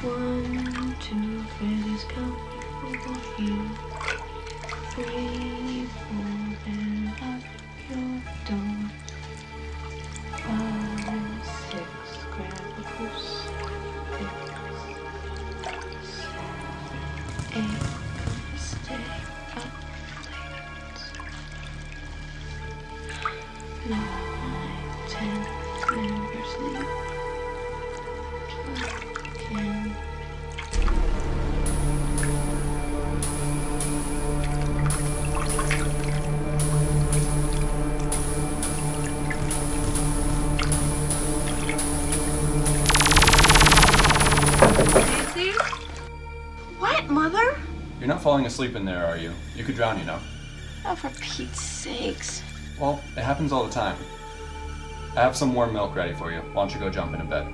Two Freddy's coming for you. Three, four, and out your door. Five, six, grab a crucifix. Seven, eight, stay up late. Nine, ten, never sleep. What, Mother? You're not falling asleep in there, are you? You could drown, you know. Oh, for Pete's sakes. Well, it happens all the time. I have some warm milk ready for you. Why don't you go jump in a bed?